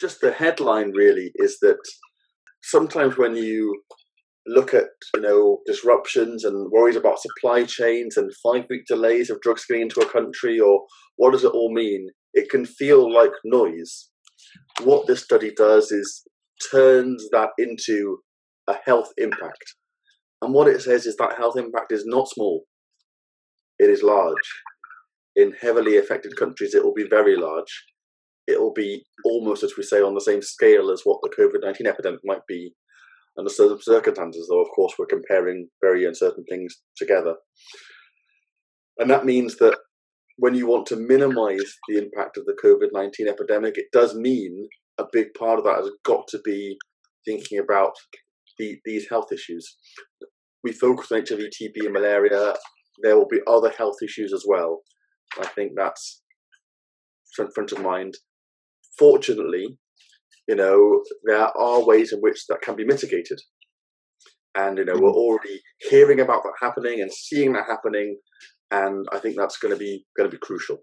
just the headline really is that sometimes when you look at you know disruptions and worries about supply chains and five week delays of drugs getting into a country or what does it all mean it can feel like noise. What this study does is turns that into a health impact. And what it says is that health impact is not small. It is large. In heavily affected countries it will be very large it will be almost as we say on the same scale as what the covid-19 epidemic might be under certain circumstances, though, of course, we're comparing very uncertain things together. And that means that when you want to minimize the impact of the COVID 19 epidemic, it does mean a big part of that has got to be thinking about the, these health issues. We focus on HIV, TB, and malaria. There will be other health issues as well. I think that's front, front of mind. Fortunately, you know, there are ways in which that can be mitigated. And, you know, we're mm. already hearing about that happening and seeing that happening. And I think that's going to be going to be crucial.